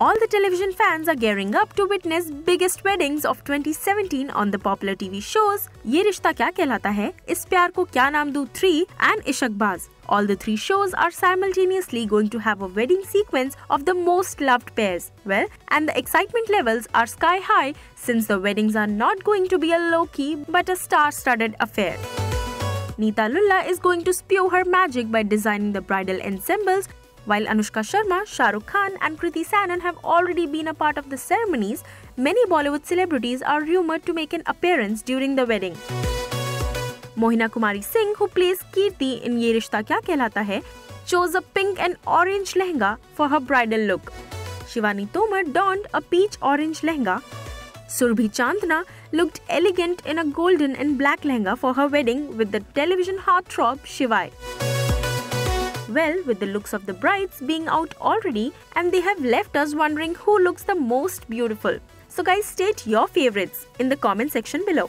All the television fans are gearing up to witness biggest weddings of 2017 on the popular TV shows ये रिश्ता क्या कहलाता है इस प्यार को क्या नाम दूं 3 and Ishqbaaz All the three shows are simultaneously going to have a wedding sequence of the most loved pairs. Well, and the excitement levels are sky high since the weddings are not going to be a low-key but a star-studded affair. Neeta Lulla is going to spew her magic by designing the bridal ensembles while Anushka Sharma, Shah Rukh Khan and Kriti Sanon have already been a part of the ceremonies, many Bollywood celebrities are rumored to make an appearance during the wedding. Mohina Kumari Singh, who plays Kirti in Yeh Rishta Kya Kehlata Hai, chose a pink and orange lehenga for her bridal look. Shivani Tomar donned a peach orange lehenga. Surbhi Chandna looked elegant in a golden and black lehenga for her wedding with the television heartthrob Shivaay. Well, with the looks of the brides being out already, and they have left us wondering who looks the most beautiful. So guys, state your favorites in the comment section below.